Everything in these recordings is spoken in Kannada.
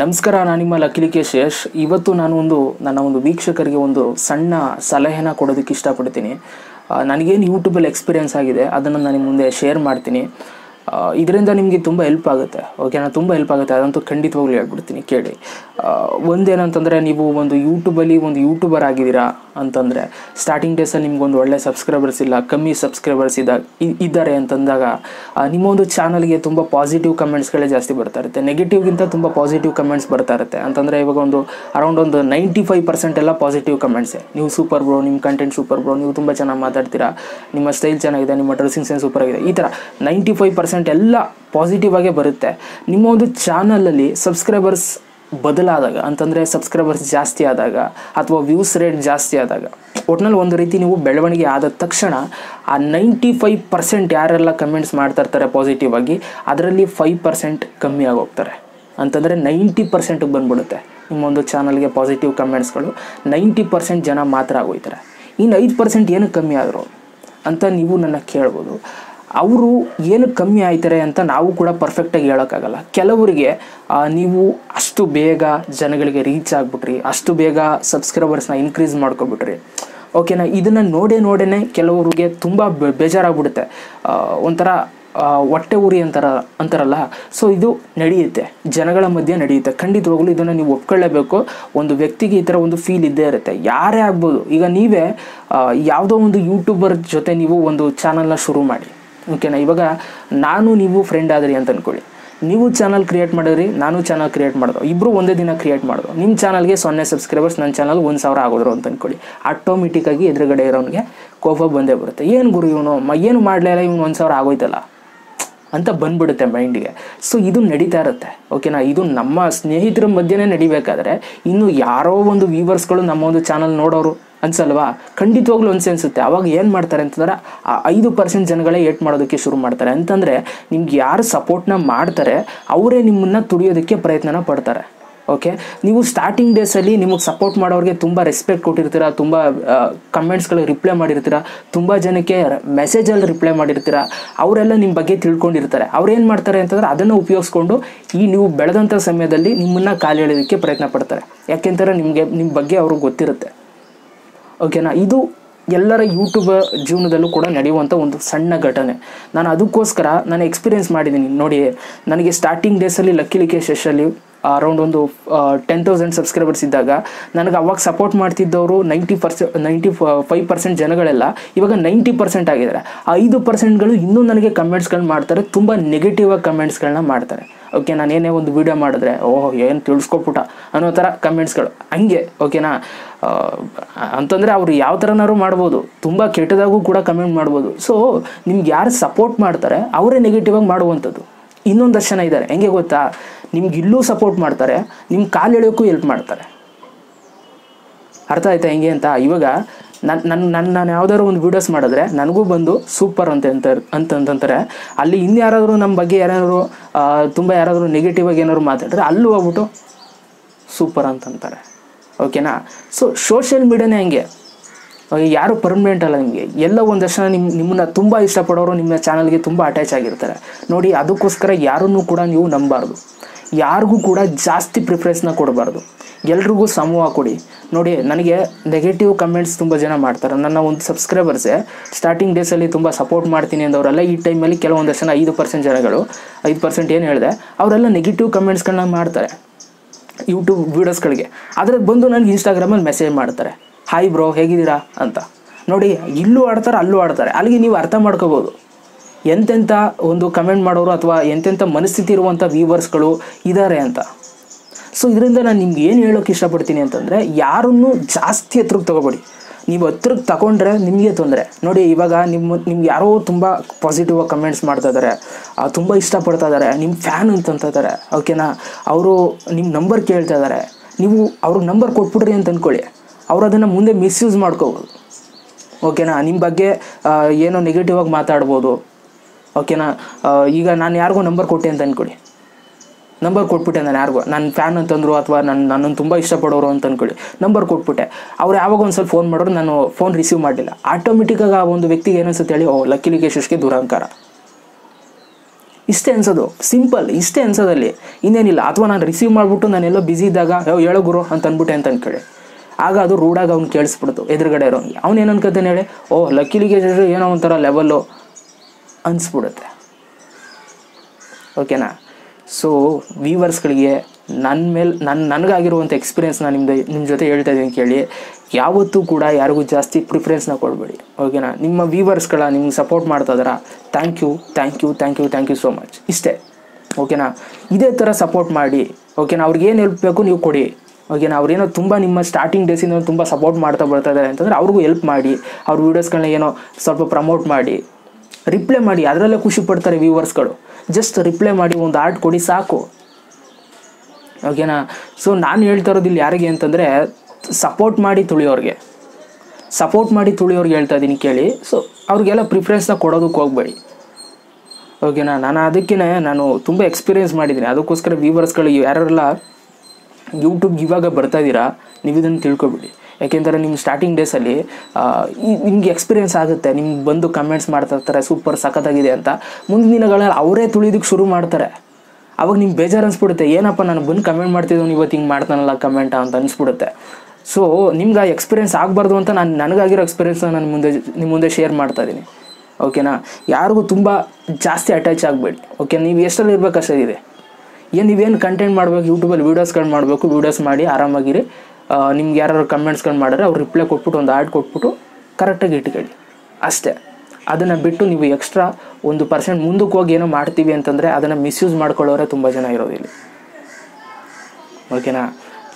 ನಮಸ್ಕಾರ ನಾನು ನಿಮ್ಮ ಲಕಿಲಿಕೆ ಶೇಷ್ ಇವತ್ತು ನಾನು ಒಂದು, ನನ್ನ ಒಂದು ವೀಕ್ಷಕರಿಗೆ ಒಂದು ಸಣ್ಣ ಸಲಹೆನ ಕೊಡೋದಕ್ಕೆ ಇಷ್ಟಪಡ್ತೀನಿ. ನನಗೇನು ಯೂಟ್ಯೂಬಲ್ಲಿ ಎಕ್ಸ್ಪೀರಿಯೆನ್ಸ್ ಆಗಿದೆ, ಅದನ್ನು ನಾನು ನಿಮ್ಮ ಮುಂದೆ ಶೇರ್ ಮಾಡ್ತೀನಿ. ಇದರಿಂದ ನಿಮಗೆ ತುಂಬ ಹೆಲ್ಪ್ ಆಗುತ್ತೆ ಓಕೆನಾ ತುಂಬ ಹೆಲ್ಪ್ ಆಗುತ್ತೆ, ಅದಂತೂ ಖಂಡಿತವಾಗ್ಲೂ ಹೇಳ್ಬಿಡ್ತೀನಿ, ಕೇಳಿ. ಒಂದೇನಂತಂದರೆ, ನೀವು ಒಂದು ಯೂಟ್ಯೂಬಲ್ಲಿ ಒಂದು ಯೂಟ್ಯೂಬರ್ ಆಗಿದ್ದೀರಾ ಅಂತಂದರೆ ಸ್ಟಾರ್ಟಿಂಗ್ ಡೇಸಲ್ಲಿ ನಿಮ್ಗೊಂದು ಒಳ್ಳೆ ಸಬ್ಸ್ಕ್ರೈಬರ್ಸ್ ಇಲ್ಲ, ಕಮ್ಮಿ ಸಬ್ಸ್ಕ್ರೈಬರ್ಸ್ ಇದ್ದಾಗ ಇದ್ದಾರೆ ಅಂತಂದಾಗ ನಿಮ್ಮೊಂದು ಚಾನಲ್ಗೆ ತುಂಬ ಪಾಸಿಟಿವ್ ಕಮೆಂಟ್ಸ್ಗಳೇ ಜಾಸ್ತಿ ಬರ್ತಾ ಇರುತ್ತೆ. ನೆಗೆಟಿವ್ಗಿಂತ ತುಂಬ ಪಾಸಿಟಿವ್ ಕಮೆಂಟ್ಸ್ ಬರ್ತಾ ಇರುತ್ತೆ. ಅಂತಂದರೆ ಇವಾಗ ಒಂದು ಅರೌಂಡ್ ಒಂದು ನೈಂಟಿ ಫೈವ್ ಪರ್ಸೆಂಟ್ ಎಲ್ಲ ಪಾಸಿಟಿವ್ ಕಮೆಂಟ್ಸೇ ನೀವು ಸೂಪರ್ ಬ್ರೋ ನಿಮ್ಮ ಕಂಟೆಂಟ್ ಸೂಪರ್ ಬ್ರೋ ನೀವು ತುಂಬ ಚೆನ್ನಾಗಿ ಮಾತಾಡ್ತೀರಾ, ನಿಮ್ಮ ಸ್ಟೈಲ್ ಚೆನ್ನಾಗಿದೆ, ನಿಮ್ಮ ಡ್ರೆಸ್ಸಿಂಗ್ ಸೆನ್ಸ್ ಸೂಪರ್ ಆಗಿದೆ, ಈ ಥರ ನೈಂಟಿ ಫೈವ್ ಪರ್ಸೆಂಟ್ ಎಲ್ಲ ಪಾಸಿಟಿವ್ ಆಗೇ ಬರುತ್ತೆ. ನಿಮ್ಮ ಒಂದು ಚಾನಲಲ್ಲಿ ಸಬ್ಸ್ಕ್ರೈಬರ್ಸ್ ಬದಲಾದಾಗ, ಅಂತಂದರೆ ಸಬ್ಸ್ಕ್ರೈಬರ್ಸ್ ಜಾಸ್ತಿ ಆದಾಗ ಅಥವಾ ವ್ಯೂಸ್ ರೇಟ್ ಜಾಸ್ತಿ ಆದಾಗ, ಒಟ್ನಲ್ಲಿ ಒಂದು ರೀತಿ ನೀವು ಬೆಳವಣಿಗೆ ಆದ ತಕ್ಷಣ ಆ ನೈಂಟಿ ಫೈವ್ ಪರ್ಸೆಂಟ್ ಯಾರೆಲ್ಲ ಕಮೆಂಟ್ಸ್ ಮಾಡ್ತಾ ಇರ್ತಾರೆ ಪಾಸಿಟಿವ್ ಆಗಿ, ಅದರಲ್ಲಿ ಫೈವ್ ಪರ್ಸೆಂಟ್ ಕಮ್ಮಿ ಆಗೋಗ್ತಾರೆ. ಅಂತಂದರೆ ನೈಂಟಿ ಪರ್ಸೆಂಟಿಗೆ ಬಂದ್ಬಿಡುತ್ತೆ ನಿಮ್ಮೊಂದು ಚಾನಲ್ಗೆ ಪಾಸಿಟಿವ್ ಕಮೆಂಟ್ಸ್ಗಳು ನೈಂಟಿ ಪರ್ಸೆಂಟ್ ಜನ ಮಾತ್ರ ಆಗೋಯ್ತಾರೆ. ಇನ್ನು ಐದು ಪರ್ಸೆಂಟ್ ಏನು ಕಮ್ಮಿ ಆದರು ಅಂತ ನೀವು ನನ್ನ ಕೇಳ್ಬೋದು. ಅವರು ಏನು ಕಮ್ಮಿ ಆಯ್ತಾರೆ ಅಂತ ನಾವು ಕೂಡ ಪರ್ಫೆಕ್ಟಾಗಿ ಹೇಳೋಕ್ಕಾಗಲ್ಲ. ಕೆಲವರಿಗೆ ನೀವು ಅಷ್ಟು ಬೇಗ ಜನಗಳಿಗೆ ರೀಚ್ ಆಗಿಬಿಟ್ರಿ, ಅಷ್ಟು ಬೇಗ ಸಬ್ಸ್ಕ್ರೈಬರ್ಸ್ನ ಇನ್ಕ್ರೀಸ್ ಮಾಡ್ಕೊಬಿಟ್ರಿ. ಓಕೆನಾ ಇದನ್ನು ನೋಡೇ ನೋಡೇ ಕೆಲವರಿಗೆ ತುಂಬ ಬೇಜಾರಾಗ್ಬಿಡುತ್ತೆ. ಒಂಥರ ಹೊಟ್ಟೆ ಉರಿ ಅಂತಾರ, ಅಂತಾರಲ್ಲ? ಸೊ ಇದು ನಡೆಯುತ್ತೆ. ಜನಗಳ ಮಧ್ಯೆ ನಡೆಯುತ್ತೆ. ಖಂಡಿತವಾಗ್ಲೂ ಇದನ್ನು ನೀವು ಒಪ್ಕೊಳ್ಳೇಬೇಕು. ಒಂದು ವ್ಯಕ್ತಿಗೆ ಈ ಥರ ಒಂದು ಫೀಲ್ ಇದ್ದೇ ಇರುತ್ತೆ. ಯಾರೇ ಆಗ್ಬೋದು. ಈಗ ನೀವೇ ಯಾವುದೋ ಒಂದು ಯೂಟ್ಯೂಬರ್ ಜೊತೆ ನೀವು ಒಂದು ಚಾನಲ್ನ ಶುರು ಮಾಡಿ. ಓಕೆನಾ ಇವಾಗ ನಾನು, ನೀವು ಫ್ರೆಂಡ್ ಆದ್ರಿ ಅಂತ ಅಂದ್ಕೊಳ್ಳಿ ನೀವು ಚಾನಲ್ ಕ್ರಿಯೇಟ್ ಮಾಡಿದ್ರಿ, ನಾನು ಚಾನಲ್ ಕ್ರಿಯೇಟ್ ಮಾಡಿದ್ರು ಇಬ್ಬರು ಒಂದೇ ದಿನ ಕ್ರಿಯೇಟ್ ಮಾಡಿದ್ರು ನಿಮ್ಮ ಚಾನಲ್ಗೆ ಸೊನ್ನೆ ಸಬ್ಸ್ಕ್ರೈಬರ್ಸ್ ನನ್ನ ಚಾನಲ್ ಒಂದು ಸಾವಿರ ಆಗೋದ್ರು ಅಂತ ಅಂದ್ಕೊಳ್ಳಿ ಆಟೋಮೆಟಿಕ್ಕಾಗಿ ಎದುರುಗಡೆ ಇರೋನಿಗೆ ಕೋಪ ಬಂದೇ ಬರುತ್ತೆ. ಏನು ಗುರು ಇವನು? ಏನು ಮಾಡಲಿಲ್ಲ ಇವನು ಒಂದು ಸಾವಿರ ಆಗೋಯ್ತಲ್ಲ. ಅಂತ ಬಂದ್ಬಿಡುತ್ತೆ ಮೈಂಡ್ಗೆ ಸೊ ಇದು ನಡೀತಾ ಇರುತ್ತೆ. ಓಕೆನಾ ಇದು ನಮ್ಮ ಸ್ನೇಹಿತರ ಮಧ್ಯೆನೇ ನಡಿಬೇಕಾದ್ರೆ ಇನ್ನು ಯಾರೋ ಒಂದು ವ್ಯೂವರ್ಸ್ಗಳು ನಮ್ಮ ಒಂದು ಚಾನಲ್ ನೋಡೋರು ಅನ್ಸಲ್ವಾ? ಖಂಡಿತವಾಗ್ಲೂ ಅನ್ಸೆ ಅನ್ಸುತ್ತೆ ಅವಾಗ ಏನು ಮಾಡ್ತಾರೆ ಅಂತಂದ್ರೆ, ಆ ಐದು ಪರ್ಸೆಂಟ್ ಜನಗಳೇ ಏಟ್ ಮಾಡೋದಕ್ಕೆ ಶುರು ಮಾಡ್ತಾರೆ. ಅಂತಂದರೆ, ನಿಮ್ಗೆ ಯಾರು ಸಪೋರ್ಟ್ನ ಮಾಡ್ತಾರೆ, ಅವರೇ ನಿಮ್ಮನ್ನ ತುಡಿಯೋದಕ್ಕೆ ಪ್ರಯತ್ನನ ಪಡ್ತಾರೆ. ಓಕೆ ನೀವು ಸ್ಟಾರ್ಟಿಂಗ್ ಡೇಸಲ್ಲಿ ನಿಮಗೆ ಸಪೋರ್ಟ್ ಮಾಡೋರಿಗೆ ತುಂಬ ರೆಸ್ಪೆಕ್ಟ್ ಕೊಟ್ಟಿರ್ತೀರ, ತುಂಬ ಕಮೆಂಟ್ಸ್ಗಳಿಗೆ ರಿಪ್ಲೈ ಮಾಡಿರ್ತೀರ, ತುಂಬ ಜನಕ್ಕೆ ಮೆಸೇಜಲ್ಲಿ ರಿಪ್ಲೈ ಮಾಡಿರ್ತೀರ, ಅವರೆಲ್ಲ ನಿಮ್ಮ ಬಗ್ಗೆ ತಿಳ್ಕೊಂಡಿರ್ತಾರೆ. ಅವ್ರು ಏನು ಮಾಡ್ತಾರೆ ಅಂತಂದ್ರೆ ಅದನ್ನು ಉಪಯೋಗಿಸ್ಕೊಂಡು ಈ ನೀವು ಬೆಳೆದಂಥ ಸಮಯದಲ್ಲಿ ನಿಮ್ಮನ್ನು ಕಾಲು ಎಳೆಯೋದಕ್ಕೆ ಪ್ರಯತ್ನ ಪಡ್ತಾರೆ. ಯಾಕೆಂತಾರೆ ನಿಮಗೆ ನಿಮ್ಮ ಬಗ್ಗೆ ಅವ್ರಿಗೆ ಗೊತ್ತಿರುತ್ತೆ. ಓಕೆನಾ ಇದು ಎಲ್ಲರ ಯೂಟ್ಯೂಬ್ ಜೀವನದಲ್ಲೂ ಕೂಡ ನಡೆಯುವಂಥ ಒಂದು ಸಣ್ಣ ಘಟನೆ. ನಾನು ಅದಕ್ಕೋಸ್ಕರ ನಾನು ಎಕ್ಸ್ಪೀರಿಯೆನ್ಸ್ ಮಾಡಿದ್ದೀನಿ ನೋಡಿ, ನನಗೆ ಸ್ಟಾರ್ಟಿಂಗ್ ಡೇಸಲ್ಲಿ ಲಕ್ಕಿ ಲಿಕೆ ಶೆಷಲ್ಲಿ ಅರೌಂಡ್ ಒಂದು ಟೆನ್ ತೌಸಂಡ್ ಸಬ್ಸ್ಕ್ರೈಬರ್ಸ್ ಇದ್ದಾಗ ನನಗೆ ಅವಾಗ support ಮಾಡ್ತಿದ್ದವರು ninety percent ninety five percent ಜನಗಳೆಲ್ಲ ಇವಾಗ ನೈಂಟಿ ಪರ್ಸೆಂಟ್ ಆಗಿದ್ದಾರೆ. ಐದು ಪರ್ಸೆಂಟ್ಗಳು ಇನ್ನೂ ನನಗೆ ಕಮೆಂಟ್ಸ್ಗಳನ್ನ ಮಾಡ್ತಾರೆ, ತುಂಬ ನೆಗೆಟಿವ್ ಆಗಿ ಕಮೆಂಟ್ಸ್ಗಳನ್ನ ಮಾಡ್ತಾರೆ. ಓಕೆ ನಾನು ಏನೇ ಒಂದು ವಿಡಿಯೋ ಮಾಡಿದ್ರೆ, ಓಹ್, ಏನು ತಿಳಿಸ್ಕೊಬಿಟ್ಟ ಅನ್ನೋ ಥರ ಕಮೆಂಟ್ಸ್ಗಳು ಹಂಗೆ ಓಕೆನಾ ಅಂತಂದರೆ ಅವರು ಯಾವ ಥರನಾದ್ರು ಮಾಡ್ಬೋದು. ತುಂಬ ಕೆಟ್ಟದಾಗೂ ಕೂಡ ಕಮೆಂಟ್ ಮಾಡ್ಬೋದು. ಸೊ ನಿಮ್ಗೆ ಯಾರು ಸಪೋರ್ಟ್ ಮಾಡ್ತಾರೆ, ಅವರೇ ನೆಗೆಟಿವ್ ಆಗಿ ಮಾಡುವಂಥದ್ದು. ಇನ್ನೊಂದಷ್ಟು ಜನ ಇದ್ದಾರೆ. ಹೆಂಗೆ ಗೊತ್ತಾ? ನಿಮ್ಗೆ ಇಲ್ಲೂ ಸಪೋರ್ಟ್ ಮಾಡ್ತಾರೆ ನಿಮ್ಮ ಕಾಲು ಎಳೆಯೋಕ್ಕೂ ಹೆಲ್ಪ್ ಮಾಡ್ತಾರೆ. ಅರ್ಥ ಆಯ್ತಾ ಹೆಂಗೆ ಅಂತ? ಇವಾಗ ನನ್ನ ನನ್ನ ನನ್ನ ನಾನು ಯಾವ್ದಾದ್ರು ಒಂದು ವೀಡಿಯೋಸ್ ಮಾಡಿದ್ರೆ ನನಗೂ ಬಂದು ಸೂಪರ್ ಅಂತ ಅಂತ ಅಂತಂತಾರೆ ಅಲ್ಲಿ ಇನ್ಯಾರಾದರೂ ನಮ್ಮ ಬಗ್ಗೆ ಯಾರಾದರೂ ತುಂಬ ಯಾರಾದರೂ ನೆಗೆಟಿವ್ ಆಗಿ ಏನಾದ್ರು ಮಾತಾಡಿದ್ರೆ ಅಲ್ಲೂ ಹೋಗ್ಬಿಟ್ಟು ಸೂಪರ್ ಅಂತಂತಾರೆ ಓಕೆನಾ ಸೊ ಸೋಷಿಯಲ್ ಮೀಡಿಯಾನೇ ಹಂಗೆ. ಯಾರು ಪರ್ಮನೆಂಟ್ ಅಲ್ಲ ನಿಮಗೆ. ಎಲ್ಲ ಒಂದಷ್ಟು ಜನ ನಿಮ್ಮ ನಿಮ್ಮನ್ನ ತುಂಬ ಇಷ್ಟಪಡೋರು ನಿಮ್ಮ ಚಾನಲ್ಗೆ ತುಂಬ ಅಟ್ಯಾಚ್ ಆಗಿರ್ತಾರೆ. ನೋಡಿ, ಅದಕ್ಕೋಸ್ಕರ ಯಾರನ್ನೂ ಕೂಡ ನೀವು ನಂಬಾರ್ದು ಯಾರಿಗೂ ಕೂಡ ಜಾಸ್ತಿ ಪ್ರಿಫರೆನ್ಸ್ನ ಕೊಡಬಾರ್ದು. ಎಲ್ರಿಗೂ ಸಮೂಹ ಕೊಡಿ. ನೋಡಿ, ನನಗೆ ನೆಗೆಟಿವ್ ಕಮೆಂಟ್ಸ್ ತುಂಬ ಜನ ಮಾಡ್ತಾರೆ. ನನ್ನ ಒಂದು ಸಬ್ಸ್ಕ್ರೈಬರ್ಸೇ ಸ್ಟಾರ್ಟಿಂಗ್ ಡೇಸಲ್ಲಿ ತುಂಬ ಸಪೋರ್ಟ್ ಮಾಡ್ತೀನಿ ಅಂದವರೆಲ್ಲ, ಈ ಟೈಮಲ್ಲಿ ಕೆಲವೊಂದಷ್ಟು ಜನ ಐದು ಪರ್ಸೆಂಟ್ ಜನಗಳು, ಐದು ಪರ್ಸೆಂಟ್ ಏನು ಹೇಳಿದೆ, ಅವರೆಲ್ಲ ನೆಗೆಟಿವ್ ಕಮೆಂಟ್ಸ್ಗಳನ್ನ ಮಾಡ್ತಾರೆ. ಯೂಟ್ಯೂಬ್ ವೀಡಿಯೋಸ್ಗಳಿಗೆ ಆದರೆ ಬಂದು ನನಗೆ ಇನ್ಸ್ಟಾಗ್ರಾಮಲ್ಲಿ ಮೆಸೇಜ್ ಮಾಡ್ತಾರೆ. ಹಾಯ್ ಬ್ರೋ ಹೇಗಿದ್ದೀರಾ? ಅಂತ. ನೋಡಿ, ಇಲ್ಲೂ ಆಡ್ತಾರೆ, ಅಲ್ಲೂ ಆಡ್ತಾರೆ. ಅಲ್ಲಿಗೆ ನೀವು ಅರ್ಥ ಮಾಡ್ಕೋಬೋದು. ಎಂತೆಂಥ ಒಂದು ಕಮೆಂಟ್ ಮಾಡೋರು ಅಥವಾ ಎಂತೆಂಥ ಮನಸ್ಥಿತಿ ಇರುವಂಥ ವ್ಯೂವರ್ಸ್ಗಳು ಇದ್ದಾರೆ ಅಂತ. ಸೊ ಇದರಿಂದ ನಾನು ನಿಮ್ಗೆ ಏನು ಹೇಳೋಕೆ ಇಷ್ಟಪಡ್ತೀನಿ ಅಂತಂದರೆ, ಯಾರನ್ನು ಜಾಸ್ತಿ ಹತ್ರಕ್ಕೆ ತಗೋಬೇಡಿ. ನೀವು ಹತ್ರಕ್ಕೆ ತಗೊಂಡ್ರೆ ನಿಮಗೆ ತೊಂದರೆ. ನೋಡಿ, ಇವಾಗ ನಿಮ್ಮ ನಿಮ್ಗೆ ಯಾರೋ ತುಂಬ ಪಾಸಿಟಿವ್ ಆಗಿ ಕಮೆಂಟ್ಸ್ ಮಾಡ್ತಾ ಇದ್ದಾರೆ ತುಂಬ ಇಷ್ಟಪಡ್ತಾ ಇದ್ದಾರೆ ನಿಮ್ಮ ಫ್ಯಾನ್ ಅಂತ ಇದ್ದಾರೆ ಓಕೆನಾ ಅವರು ನಿಮ್ಮ ನಂಬರ್ ಕೇಳ್ತಾ ಇದ್ದಾರೆ ನೀವು ಅವ್ರಿಗೆ ನಂಬರ್ ಕೊಟ್ಬಿಡ್ರಿ ಅಂತ ಅಂದ್ಕೊಳ್ಳಿ ಅವ್ರು ಅದನ್ನು ಮುಂದೆ ಮಿಸ್ಯೂಸ್ ಮಾಡ್ಕೋಬೋದು. ಓಕೆನಾ ನಿಮ್ಮ ಬಗ್ಗೆ ಏನೋ ನೆಗೆಟಿವ್ ಆಗಿ ಮಾತಾಡ್ಬೋದು. ಓಕೆನಾ? ಈಗ ನಾನು ಯಾರಿಗೋ ನಂಬರ್ ಕೊಟ್ಟೆ ಅಂತ ಅಂದ್ಕೊಳ್ಳಿ ನಂಬರ್ ಕೊಟ್ಬಿಟ್ಟೆ ನಾನು ಯಾರಿಗೋ. ನನ್ನ ಫ್ಯಾನ್ ಅಂತಂದ್ರು ಅಥವಾ ನನ್ನ ನನ್ನನ್ನು ತುಂಬ ಇಷ್ಟಪಡೋರು ಅಂತ ಅಂದ್ಕೊಳ್ಳಿ ನಂಬರ್ ಕೊಟ್ಬಿಟ್ಟೆ. ಅವ್ರು ಯಾವಾಗ ಒಂದು ಸ್ವಲ್ಪ ಫೋನ್ ಮಾಡೋರು ನಾನು ಫೋನ್ ರಿಸೀವ್ ಮಾಡಲಿಲ್ಲ. ಆಟೋಮೆಟಿಕ್ಕಾಗಿ ಆ ಒಂದು ವ್ಯಕ್ತಿಗೆ ಏನನ್ಸುತ್ತೆ ಹೇಳಿ, ಓ ಲಕ್ಕಿ ಲಿಕೇಶಸ್ಗೆ ದುರಂಕಾರ. ಇಷ್ಟೇ ಅನ್ಸೋದು. ಸಿಂಪಲ್ ಇಷ್ಟೇ ಅನ್ಸೋದಲ್ಲಿ. ಇನ್ನೇನಿಲ್ಲ. ಅಥವಾ ನಾನು ರಿಸೀವ್ ಮಾಡಿಬಿಟ್ಟು ನಾನೆಲ್ಲೋ ಬ್ಯುಸಿ ಇದ್ದಾಗ ಯೋ ಹೇಳೋ ಗುರು ಅಂತ ಅಂದ್ಬಿಟ್ಟೆ ಅಂತ ಅಂದ್ಕೊಳ್ಳಿ ಆಗ ಅದು ರೂಢಾಗಿ ಅವ್ನು ಕೇಳಿಸ್ಬಿಡ್ತು. ಎದುರುಗಡೆ ಇರೋನಿಗೆ ಅವ್ನು ಏನು ಅನ್ಕೋತಾನೆ ಹೇಳಿ, ಓ ಲಕ್ಕಿಲಿಗೆ ಏನೋ ಒಂಥರ ಲೆವೆಲ್ಲು ಅನಿಸ್ಬಿಡುತ್ತೆ. ಓಕೆನಾ ಸೊ ವೀವರ್ಸ್ಗಳಿಗೆ ನನ್ನ ಮೇಲೆ ನನ್ನ ನನಗಾಗಿರುವಂಥ ಎಕ್ಸ್ಪೀರಿಯೆನ್ಸ್ ನಾನು ನಿಮ್ದು ನಿಮ್ಮ ಜೊತೆ ಹೇಳ್ತಾ ಇದ್ದೀನಿ ಕೇಳಿ. ಯಾವತ್ತೂ ಕೂಡ ಯಾರಿಗೂ ಜಾಸ್ತಿ ಪ್ರಿಫರೆನ್ಸ್ನ ಕೊಡಬೇಡಿ. ಓಕೆನಾ ನಿಮ್ಮ ವೀವರ್ಸ್ಗಳ ನಿಮ್ಗೆ ಸಪೋರ್ಟ್ ಮಾಡ್ತಾ ಇದ್ದಾರಾ thank you thank you thank you thank you so much ಇಷ್ಟೇ. ಓಕೆನಾ ಇದೇ ಥರ ಸಪೋರ್ಟ್ ಮಾಡಿ. ಓಕೆನಾ ಅವ್ರಿಗೆ ಏನು ಹೆಲ್ಪ್ ಬೇಕು ನೀವು ಕೊಡಿ. ಓಕೆನಾ ಅವ್ರೇನೋ ತುಂಬ ನಿಮ್ಮ ಸ್ಟಾರ್ಟಿಂಗ್ ಡೇಸಿಂದ ತುಂಬ ಸಪೋರ್ಟ್ ಮಾಡ್ತಾ ಬರ್ತಾ ಇದ್ದಾರೆ ಅಂತಂದರೆ ಅವ್ರಿಗೂ ಹೆಲ್ಪ್ ಮಾಡಿ. ಅವ್ರ ವೀಡಿಯೋಸ್ಗಳನ್ನ ಏನೋ ಸ್ವಲ್ಪ ಪ್ರಮೋಟ್ ಮಾಡಿ. ರಿಪ್ಲೈ ಮಾಡಿ, ಅದರಲ್ಲೇ ಖುಷಿ ಪಡ್ತಾರೆ ವ್ಯೂವರ್ಸ್ಗಳು ಜಸ್ಟ್ ರಿಪ್ಲೈ ಮಾಡಿ, ಒಂದು ಆರ್ಟ್ ಕೊಡಿ ಸಾಕು. ಓಕೆನಾ ಸೊ ನಾನು ಹೇಳ್ತಾ ಇರೋದಿಲ್ಲ ಯಾರಿಗೆ ಅಂತಂದರೆ ಸಪೋರ್ಟ್ ಮಾಡಿ ತುಳಿಯೋರಿಗೆ. ಸಪೋರ್ಟ್ ಮಾಡಿ ತುಳಿಯೋರಿಗೆ ಹೇಳ್ತಾ ಇದ್ದೀನಿ ಕೇಳಿ. ಸೊ ಅವ್ರಿಗೆಲ್ಲ ಪ್ರಿಫರೆನ್ಸ್ನ ಕೊಡೋದಕ್ಕೆ ಹೋಗಬೇಡಿ. ಓಕೆನಾ ನಾನು ಅದಕ್ಕೇ ನಾನು ತುಂಬ ಎಕ್ಸ್ಪೀರಿಯೆನ್ಸ್ ಮಾಡಿದ್ದೀನಿ. ಅದಕ್ಕೋಸ್ಕರ ವ್ಯೂವರ್ಸ್ಗಳು ಯಾರೆಲ್ಲ ಯೂಟ್ಯೂಬ್ಗೆ ಇವಾಗ ಬರ್ತಾ ಇದ್ದೀರಾ ನೀವು ಇದನ್ನು ತಿಳ್ಕೊಬಿಡಿ. ಯಾಕೆಂದರೆ ನಿಮ್ಮ ಸ್ಟಾರ್ಟಿಂಗ್ ಡೇಸಲ್ಲಿ ನಿಮ್ಗೆ ಎಕ್ಸ್ಪೀರಿಯೆನ್ಸ್ ಆಗುತ್ತೆ, ನಿಮ್ಗೆ ಬಂದು ಕಮೆಂಟ್ಸ್ ಮಾಡ್ತಾ ಇರ್ತಾರೆ ಸೂಪರ್ ಸಖತ್ತಾಗಿದೆ ಅಂತ. ಮುಂದಿನ ದಿನಗಳಲ್ಲಿ ಅವರೇ ತುಳಿದಕ್ಕೆ ಶುರು ಮಾಡ್ತಾರೆ. ಅವಾಗ ನಿಮ್ಗೆ ಬೇಜಾರು ಅನಿಸ್ಬಿಡುತ್ತೆ, ಏನಪ್ಪ ನಾನು ಬಂದು ಕಮೆಂಟ್ ಮಾಡ್ತಿದ್ದವನು ಇವತ್ತು ಹಿಂಗೆ ಮಾಡ್ತಾನಲ್ಲ ಕಮೆಂಟ ಅಂತ ಅನಿಸ್ಬಿಡುತ್ತೆ. ಸೊ ನಿಮ್ಗೆ ಆ ಎಕ್ಸ್ಪೀರಿಯೆನ್ಸ್ ಆಗಬಾರ್ದು ಅಂತ ನಾನು, ನನಗಾಗಿರೋ ಎಕ್ಸ್ಪೀರಿಯೆನ್ಸ್ನ ನಾನು ಮುಂದೆ ನಿಮ್ಮ ಮುಂದೆ ಶೇರ್ ಮಾಡ್ತಾ ಇದ್ದೀನಿ ಓಕೆನಾ ಯಾರಿಗೂ ತುಂಬ ಜಾಸ್ತಿ ಅಟ್ಯಾಚ್ ಆಗಬೇಡಿ. ಓಕೆ ನೀವು ಎಷ್ಟರಲ್ಲಿ ಇರಬೇಕು ಅಷ್ಟೇ ಇದೆ. ಏನು ನೀವೇನು ಕಂಟೆಂಟ್ ಮಾಡಬೇಕು ಯೂಟ್ಯೂಬಲ್ಲಿ ವೀಡಿಯೋಸ್ಗಳು ಮಾಡಬೇಕು ವೀಡಿಯೋಸ್ ಮಾಡಿ ಆರಾಮಾಗಿರಿ. ನಿಮ್ಗೆ ಯಾರು ಕಮೆಂಟ್ಸ್ಗಳು ಮಾಡಿದ್ರೆ ಅವ್ರು ರಿಪ್ಲೈ ಕೊಟ್ಬಿಟ್ಟು ಒಂದು ಆ್ಯಡ್ ಕೊಟ್ಬಿಟ್ಟು ಕರೆಕ್ಟಾಗಿ ಇಟ್ಕೊಳ್ಳಿ. ಅಷ್ಟೇ. ಅದನ್ನು ಬಿಟ್ಟು ನೀವು ಎಕ್ಸ್ಟ್ರಾ ಒಂದು ಪರ್ಸೆಂಟ್ ಮುಂದಕ್ಕೆ ಹೋಗಿ ಏನೋ ಮಾಡ್ತೀವಿ ಅಂತಂದರೆ ಅದನ್ನು ಮಿಸ್ಯೂಸ್ ಮಾಡ್ಕೊಳ್ಳೋರೆ ತುಂಬ ಜನ ಇರೋದಿಲ್ಲ ಓಕೆನಾ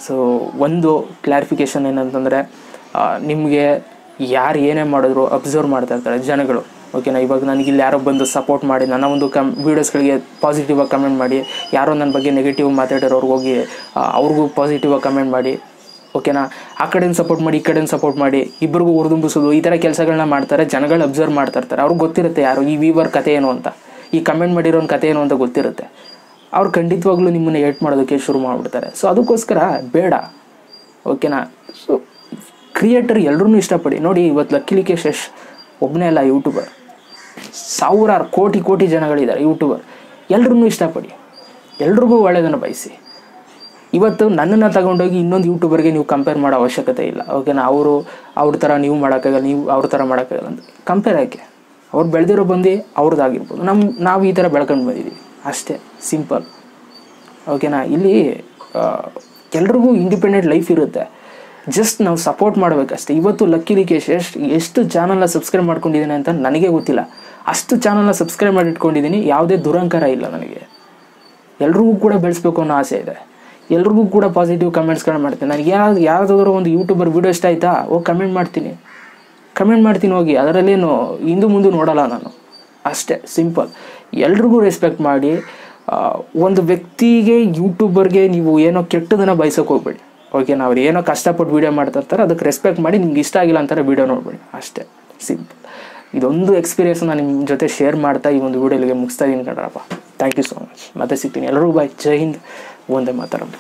ಸೊ ಒಂದು ಕ್ಲಾರಿಫಿಕೇಷನ್ ಏನಂತಂದರೆ ನಿಮಗೆ ಯಾರು ಏನೇ ಮಾಡಿದ್ರು ಅಬ್ಸರ್ವ್ ಮಾಡ್ತಾ ಇರ್ತಾರೆ ಜನಗಳು. ಓಕೆನಾ ಇವಾಗ ನನಗೆ ಇಲ್ಲಿ ಯಾರೋ ಬಂದು ಸಪೋರ್ಟ್ ಮಾಡಿ, ನನ್ನ ಒಂದು ಕಮ್ ವೀಡಿಯೋಸ್ಗಳಿಗೆ ಪಾಸಿಟಿವ್ ಆಗಿ ಕಮೆಂಟ್ ಮಾಡಿ, ಯಾರೋ ನನ್ನ ಬಗ್ಗೆ ನೆಗೆಟಿವ್ ಮಾತಾಡಿರೋರ್ಗೆ ಹೋಗಿ ಅವ್ರಿಗೂ ಪಾಸಿಟಿವ್ ಆಗಿ ಕಮೆಂಟ್ ಮಾಡಿ ಓಕೆನಾ? ಆ ಕಡೆಯಿಂದ ಸಪೋರ್ಟ್ ಮಾಡಿ, ಈ ಕಡೆಯಿಂದ ಸಪೋರ್ಟ್ ಮಾಡಿ ಇಬ್ಬರಿಗೂ ಹುರಿದುಂಬಿಸೋದು, ಈ ಥರ ಕೆಲಸಗಳನ್ನ ಮಾಡ್ತಾರೆ, ಜನಗಳು ಅಬ್ಸರ್ವ್ ಮಾಡ್ತಾ ಇರ್ತಾರೆ ಅವ್ರಿಗೆ ಗೊತ್ತಿರುತ್ತೆ ಯಾರು ಈ ವೀವರ್ ಕತೆ ಏನು ಅಂತ. ಈ ಕಮೆಂಟ್ ಮಾಡಿರೋನ್ ಕತೆ ಏನು ಅಂತ ಗೊತ್ತಿರುತ್ತೆ. ಅವ್ರು ಖಂಡಿತವಾಗ್ಲೂ ನಿಮ್ಮನ್ನು ಏಟ್ ಮಾಡೋದಕ್ಕೆ ಶುರು ಮಾಡಿಬಿಡ್ತಾರೆ. ಸೊ ಅದಕ್ಕೋಸ್ಕರ ಬೇಡ. ಓಕೆನಾ? ಸೊ ಕ್ರಿಯೇಟರ್ ಎಲ್ಲರೂ ಇಷ್ಟಪಡಿ. ನೋಡಿ ಇವತ್ತು ಲಕ್ಕಿಲಿಕೆ ಶಶ್ ಒಬ್ಬನೇ ಅಲ್ಲ ಯೂಟ್ಯೂಬರ್ ಸಾವಿರಾರು ಕೋಟಿ ಕೋಟಿ ಜನಗಳಿದ್ದಾರೆ ಯೂಟ್ಯೂಬರ್ ಎಲ್ರೂ ಇಷ್ಟಪಡಿ. ಎಲ್ರಿಗೂ ಒಳ್ಳೆಯದನ್ನು ಬಯಸಿ. ಇವತ್ತು ನನ್ನನ್ನು ತಗೊಂಡೋಗಿ ಇನ್ನೊಂದು ಯೂಟ್ಯೂಬರ್ಗೆ ನೀವು ಕಂಪೇರ್ ಮಾಡೋ ಅವಶ್ಯಕತೆ ಇಲ್ಲ. ಓಕೆನಾ ಅವರು, ಅವ್ರ ಥರ ನೀವು ಮಾಡೋಕ್ಕಾಗಲ್ಲ, ನೀವು ಅವ್ರ ಥರ ಮಾಡೋಕ್ಕಾಗಲ್ಲ ಅಂತ. ಕಂಪೇರ್ ಯಾಕೆ? ಅವ್ರು ಬೆಳೆದಿರೋ ಬಂದು ಅವ್ರದ್ದಾಗಿರ್ಬೋದು. ನಮ್ಮ ನಾವು ಈ ಥರ ಬೆಳ್ಕೊಂಡು ಬಂದಿದ್ದೀವಿ ಅಷ್ಟೇ ಸಿಂಪಲ್ ಓಕೆನಾ ಇಲ್ಲಿ ಎಲ್ರಿಗೂ ಇಂಡಿಪೆಂಡೆಂಟ್ ಲೈಫ್ ಇರುತ್ತೆ. ಜಸ್ಟ್ ನಾವು ಸಪೋರ್ಟ್ ಮಾಡಬೇಕಷ್ಟೇ. ಇವತ್ತು ಲಕ್ಕಿ ಲಿಕೇಶ್ ಎಷ್ಟು ಎಷ್ಟು ಚಾನಲ್ನ ಸಬ್ಸ್ಕ್ರೈಬ್ ಮಾಡ್ಕೊಂಡಿದ್ದೀನಿ ಅಂತ ನನಗೆ ಗೊತ್ತಿಲ್ಲ. ಅಷ್ಟು ಚಾನಲ್ನ ಸಬ್ಸ್ಕ್ರೈಬ್ ಮಾಡಿ ಇಟ್ಕೊಂಡಿದ್ದೀನಿ ಯಾವುದೇ ದುರಂಕಾರ ಇಲ್ಲ ನನಗೆ. ಎಲ್ರಿಗೂ ಕೂಡ ಬೆಳೆಸ್ಬೇಕು ಅನ್ನೋ ಆಸೆ ಇದೆ. ಎಲ್ರಿಗೂ ಕೂಡ ಪಾಸಿಟಿವ್ ಕಮೆಂಟ್ಸ್ಗಳನ್ನ ಮಾಡ್ತೀನಿ. ನನಗೆ ಯಾವ್ದು ಯಾವುದಾದ್ರೂ ಒಂದು ಯೂಟ್ಯೂಬರ್ ವೀಡಿಯೋ ಇಷ್ಟ ಆಯ್ತಾ, ಹೋಗಿ ಕಮೆಂಟ್ ಮಾಡ್ತೀನಿ. ಕಮೆಂಟ್ ಮಾಡ್ತೀನಿ ಹೋಗಿ, ಅದರಲ್ಲೇನು ಹಿಂದೂ ಮುಂದೆ ನೋಡೋಲ್ಲ ನಾನು. ಅಷ್ಟೇ ಸಿಂಪಲ್ ಎಲ್ರಿಗೂ ರೆಸ್ಪೆಕ್ಟ್ ಮಾಡಿ ಒಂದು ವ್ಯಕ್ತಿಗೆ ಯೂಟ್ಯೂಬರ್ಗೆ ನೀವು ಏನೋ ಕೆಟ್ಟದನ್ನು ಬಯಸೋಕೆ ಹೋಗ್ಬೇಡಿ. ಓಕೆನಾ ಅವ್ರು ಏನೋ ಕಷ್ಟಪಟ್ಟು ವೀಡಿಯೋ ಮಾಡ್ತಾ ಇರ್ತಾರೆ, ಅದಕ್ಕೆ ರೆಸ್ಪೆಕ್ಟ್ ಮಾಡಿ ನಿಮ್ಗೆ ಇಷ್ಟ ಆಗಿಲ್ಲ ಅಂತಾರೆ ವೀಡಿಯೋ ನೋಡ್ಬೇಡಿ. ಅಷ್ಟೇ ಸಿಂಪಲ್ ಇದೊಂದು ಎಕ್ಸ್ಪೀರಿಯನ್ಸ್ ನಾನು ನಿಮ್ಮ ಜೊತೆ ಶೇರ್ ಮಾಡ್ತಾ ಈ ಒಂದು ವೀಡಿಯೋಲಿಗೆ ಮುಗಿಸ್ತಾ ಇದ್ದೀನಿ ಕಣ್ರಪ್ಪ. ಥ್ಯಾಂಕ್ ಯು ಸೊ ಮಚ್ ಮತ್ತೆ ಸಿಗ್ತೀನಿ. ಎಲ್ಲರಿಗೂ ಬಾಯ್ ಜೈ ಹಿಂದ್. ಒಂದೇ ಮಾತಾಡೋಣ